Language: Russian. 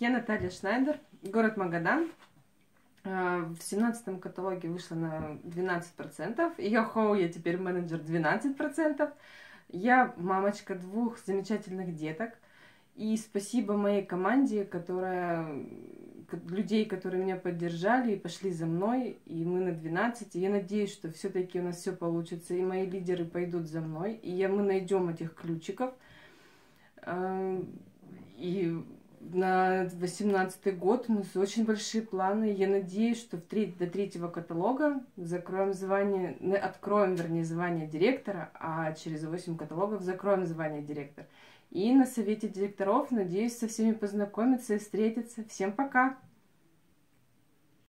Я Наталья Шнайдер, город Магадан. А, в семнадцатом каталоге вышла на 12%. Йо-хоу, я теперь менеджер 12%. Я мамочка двух замечательных деток. И спасибо моей команде, которая людей, которые меня поддержали и пошли за мной, и мы на 12. И я надеюсь, что все-таки у нас все получится, и мои лидеры пойдут за мной, и я, мы найдем этих ключиков. На 2018 год у нас очень большие планы. Я надеюсь, что в треть, до третьего каталога закроем звание, откроем, вернее, звание директора, а через 8 каталогов закроем звание директора. И на совете директоров надеюсь со всеми познакомиться и встретиться. Всем пока!